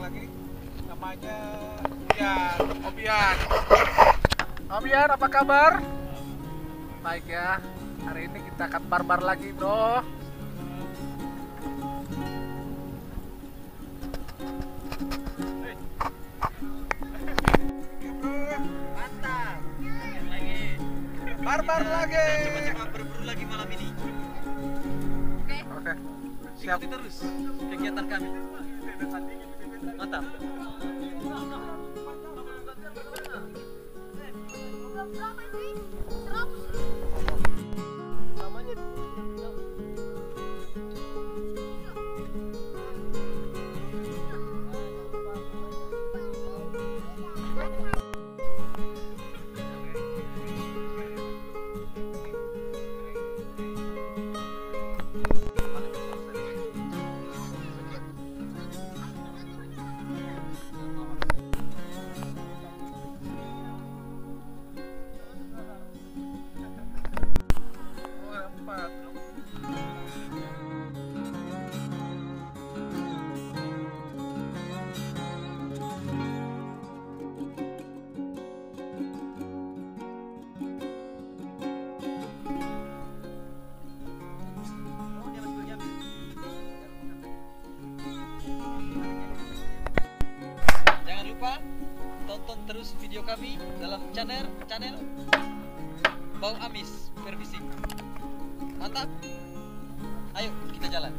lagi. Namanya Ian, Om Ian. Om Ian, apa kabar? Baik ya. Hari ini kita akan barbar lagi, bro. Barbar Kita lagi. Coba-coba berburu lagi malam ini. Oke. Siap. Ikuti terus kegiatan kami. Mantap. Oh, channel channel Bau Amis Perfishing. Mantap. Ayo kita jalan.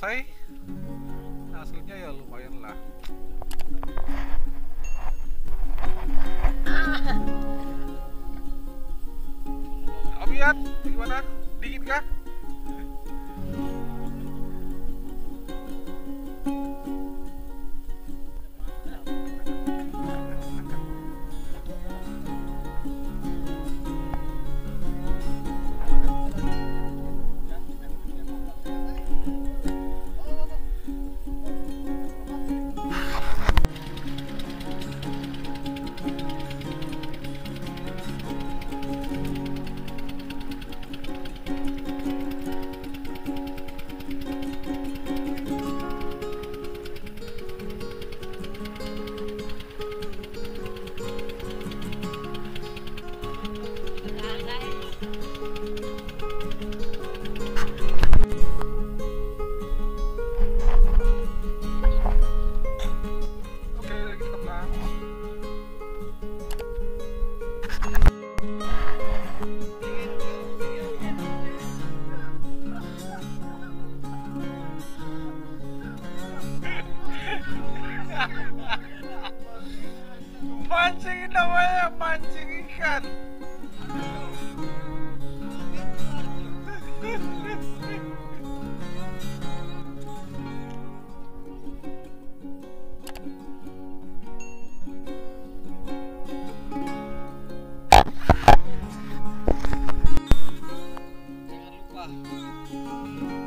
Selesai hasilnya ya lumayan lah Abian, gimana? Dingin kah? Música